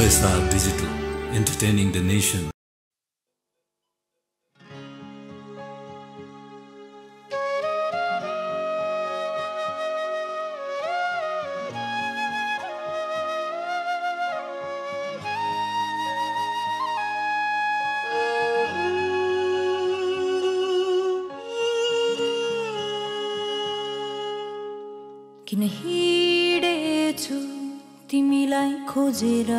OSR Digital, entertaining the nation. किन हिँडेछु तिमीलाई खोजेर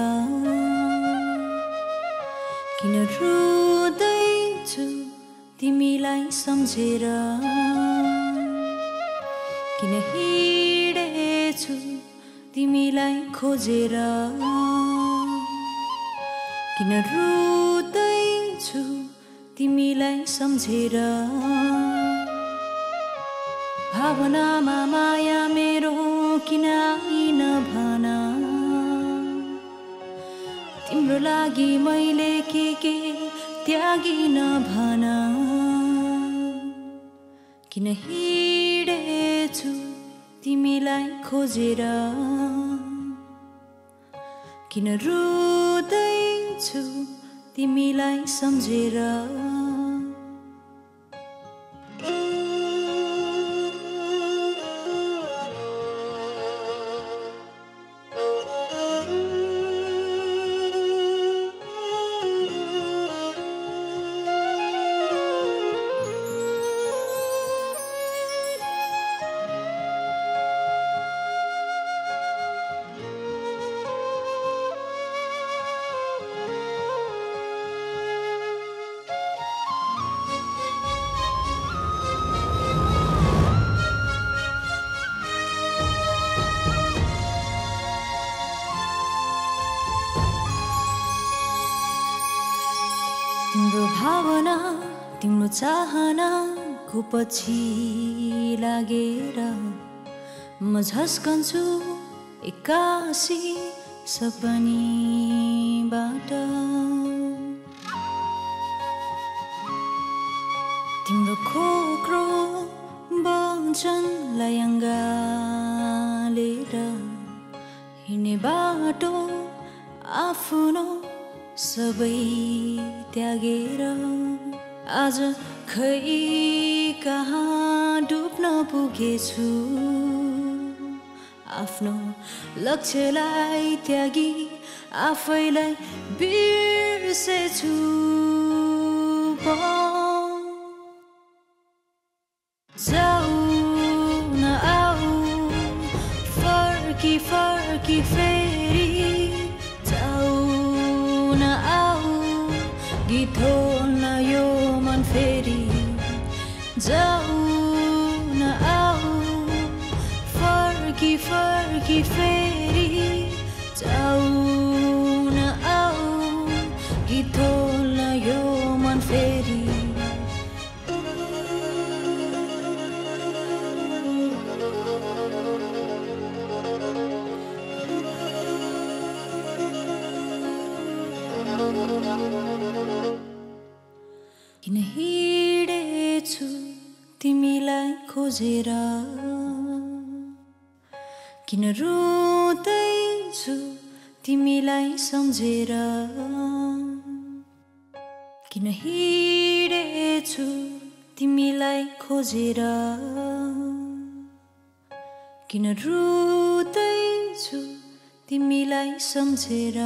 किन रुँदैछु तिमीलाई सम्झेर? किन हिँडेछु तिमीलाई खोजेर? किन रुँदैछु तिमीलाई सम्झेर? भावनामा माया मेरो लागि मैले के के त्यागिन भन किन हिँडेछु तिमीलाई खोजेर? किन रुँदैछु तिमीलाई सम्झेर? तिम्रो भावना तिम्रो चाहनाको पछि लागेर म झस्कन्छु एक्कासी सपनीबाट। तिम्रो खोक्रो वचनलाई अङ्गालेर हिँड्ने बाटो आफ्नो सबै त्यागेर आज खै कहाँ डुब्न पुगेछु आफ्नो लक्ष्यलाई त्यागी आफैलाई बिर्सेछु। जाऊ न आऊ फर्की फर्की फेरि ito layo man feri Jauh na au Farki farki किन हिँडेछु तिमीलाई खोजेर? किन रुँदैछु तिमीलाई सम्झेर? किन हिँडेछु तिमीलाई खोजेर? किन रुँदैछु तिमीलाई सम्झेर?